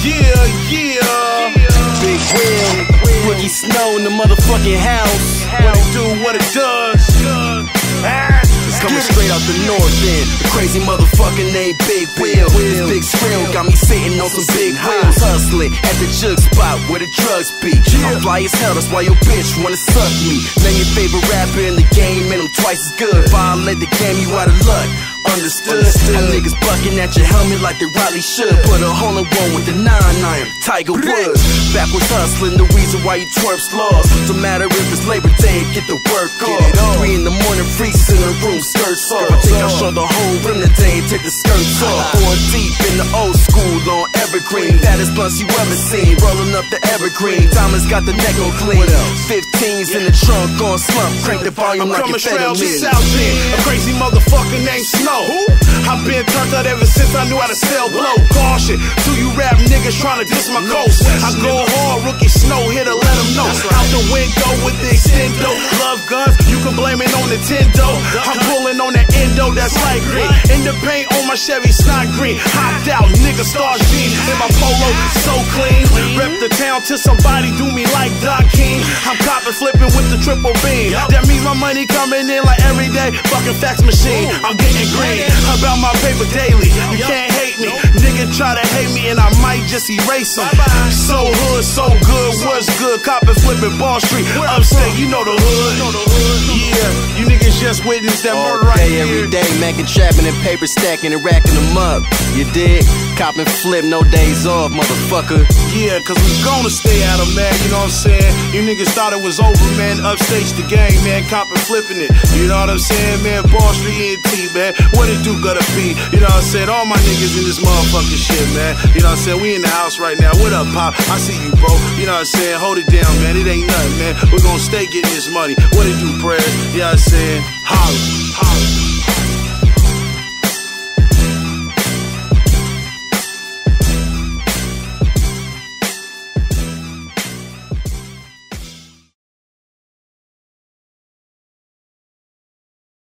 Yeah, yeah. Big Will, Rookie Snow in the motherfucking house. What it do, what it does. Ah, It's coming straight out the north end. The crazy motherfucker named Big Will. This big skrill got me sitting on some big wheels. Hustling at the jug spot where the drugs be. I'm fly as hell, that's why your bitch wanna suck me. Name your favorite rapper in the game, and I'm twice as good. Violate the game, you out of luck. Understood. How niggas bucking at your helmet like they probably should. Put a hole in one with the nine iron. Tiger Woods. Backwards hustling, the reason why you twerps lost. Don't matter if it's Labor Day, get the work off. Three in the morning, freaks in the room, skirts off. I think I'll show the whole room today and take the skirts off. Four deep in the old school Evergreen. Blunts you ever seen. Rolling up the Evergreen. Diamonds got the neck on clean. 15s in the trunk on slump. Crank the volume I'm like coming straight out the amphetamine. A crazy motherfucker named Snow. I've been turned out ever since I knew how to sell blow. Caution to you rap niggas trying to diss my coast. I go hard, rookie Snow here to let them know. Out the window with the extendo. Love guns, you can blame it on Nintendo. I'm pulling on that endo, that's light green. In the paint on my Chevy snot green. Hopped out, nigga star jeans. In my polo, so clean. Rep the town till somebody do me like Doc King. I'm copping, flipping with the triple beam. That means my money coming in like every day. Fucking fax machine, I'm getting green. About my paper daily, you can't hate me. Nigga try to hate me and I might just erase them. So hood, so good, what's good? Copping, flipping Ball Street, upstate, you know the hood. Yeah, you niggas just witnessed that All murder right day, here. every day, making, trapping, and paper stacking and racking them up. You dig? Cop and flip, no days off, motherfucker. Yeah, cause we gonna stay at 'em, man. You know what I'm saying? You niggas thought it was over, man. Upstage the game, man. Cop and flipping it. You know what I'm saying, man? Ball Street ENT, man. What it do gotta be? You know what I'm saying? All my niggas in this motherfucking shit, man. You know what I'm saying? We in the house right now. What up, Pop? I see you, bro. You know what I'm saying? Hold it down, man. It ain't nothing, man. We're gonna stay getting this money. What it do, prayers? You know what I'm saying? Holla, holla.